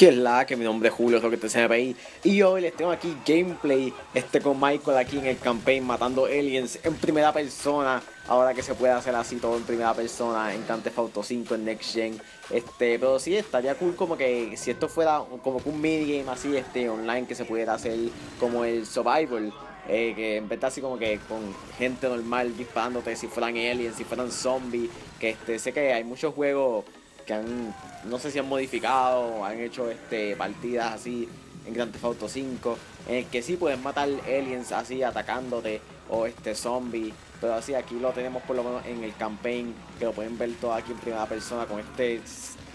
que es la que mi nombre es Julio, que te CMPI. Y hoy les tengo aquí gameplay este con Michael aquí en el campaign matando aliens en primera persona. Ahora que se puede hacer así todo en primera persona en Grand Auto 5 en Next Gen. Este, pero sí estaría cool como que si esto fuera como un minigame así este online que se pudiera hacer como el Survival. Eh, que en vez de así como que con gente normal disparándote si fueran aliens, si fueran zombies, que este, sé que hay muchos juegos han, no sé si han modificado, han hecho este partidas así en Grand Theft Auto 5, en el que sí puedes matar aliens así atacándote o este zombie, pero así aquí lo tenemos por lo menos en el campaign, que lo pueden ver todo aquí en primera persona con este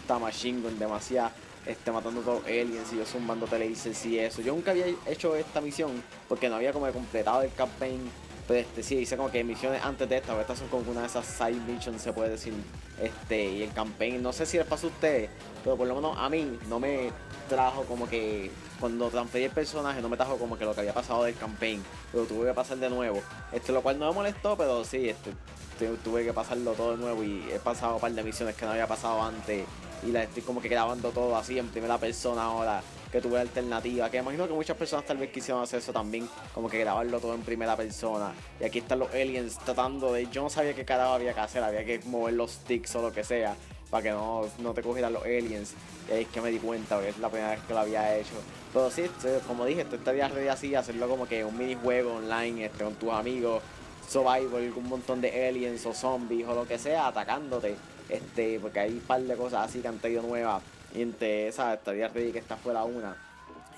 esta machine demasiado este, matando todos los aliens y yo zumbando televisores y eso. Yo nunca había hecho esta misión porque no había como completado el campaign pero este, sí, hice como que misiones antes de esta, porque estas son como una de esas side missions, se puede decir. Este, y el campaign, no sé si les pasó a ustedes, pero por lo menos a mí no me trajo como que cuando transferí el personaje no me trajo como que lo que había pasado del campaign, pero tuve que pasar de nuevo. Este, lo cual no me molestó, pero sí, este, tuve que pasarlo todo de nuevo y he pasado un par de misiones que no había pasado antes y la estoy como que grabando todo así en primera persona ahora que tuve alternativa, que imagino que muchas personas tal vez quisieron hacer eso también, como que grabarlo todo en primera persona. Y aquí están los aliens tratando de, yo no sabía qué carajo había que hacer, había que mover los sticks o lo que sea, para que no, no te cogieran los aliens. Y ahí es que me di cuenta, porque es la primera vez que lo había hecho. Pero sí, como dije, esto estaría ready así, hacerlo como que un minijuego online este, con tus amigos, survival, un montón de aliens o zombies o lo que sea atacándote. Este, porque hay un par de cosas así que han traído nuevas y entre esa estaría ready que esta fuera una.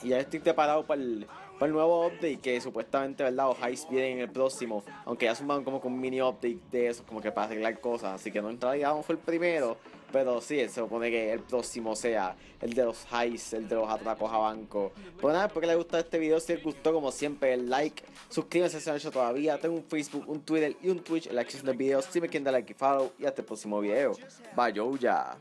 Y ya estoy preparado para el, nuevo update que supuestamente, ¿verdad? Los highs vienen en el próximo. Aunque ya suman como con un mini update de eso, como que para arreglar cosas. Así que no en realidad no fue el primero. Pero sí, se supone que el próximo sea el de los highs, el de los atracos a banco. Pues nada, espero que les guste este video. Si les gustó, como siempre, el like. Suscríbanse si no han hecho todavía. Tengo un Facebook, un Twitter y un Twitch en la descripción del video. Si me quieren like y follow. Y hasta el próximo video. Bye, yo ya.